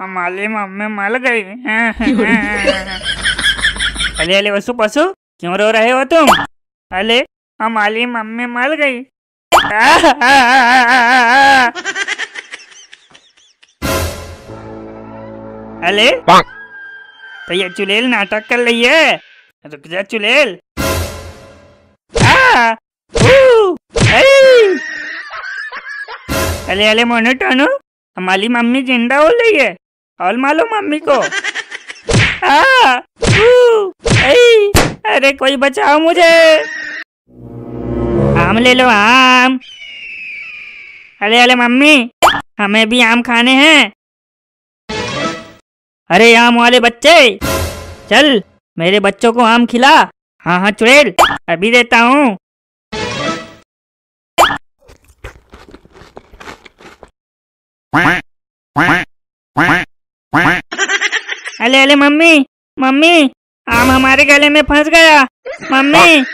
हमारी मम्मी मर गई अले अले वसु पशु क्यों रो रहे हो तुम? अले हमारी मम्मी मर गई। अले तो ये चुलेल नाटक कर रही है। रुक जा चुलेल। आ, अले अले मोनू टोनू। हमारी मम्मी ज़िंदा हो रही है। और मालूम मम्मी को? आ, ऊ, ऐ। अरे कोई बचाओ मुझे। आम ले लो आम। अरे अरे मम्मी हमें भी आम खाने हैं। अरे आम वाले बच्चे चल मेरे बच्चों को आम खिला। हाँ हाँ चुड़ैल अभी देता हूँ। अले अले मम्मी मम्मी आम हमारे गले में फंस गया। मम्मी